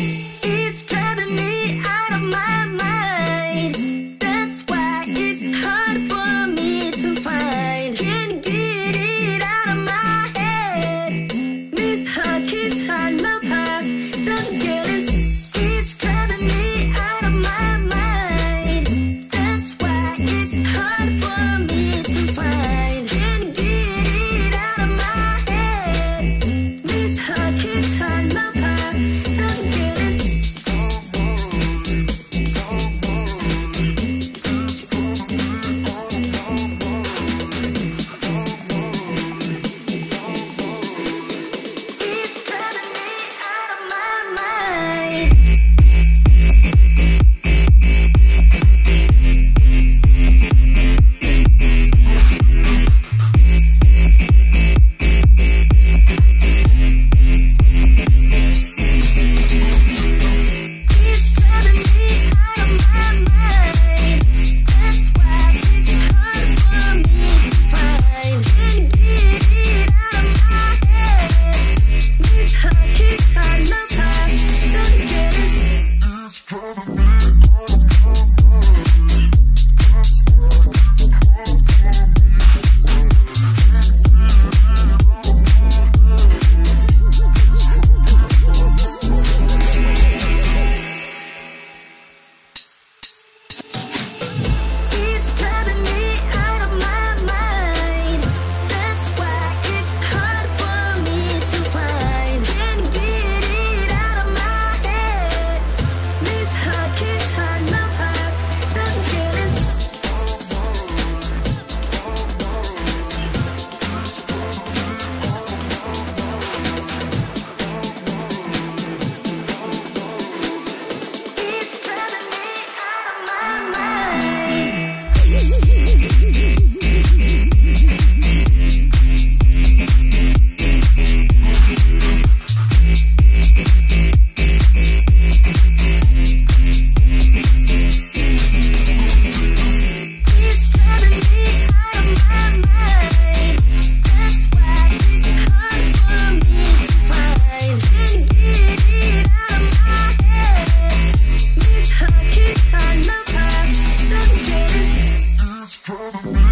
you.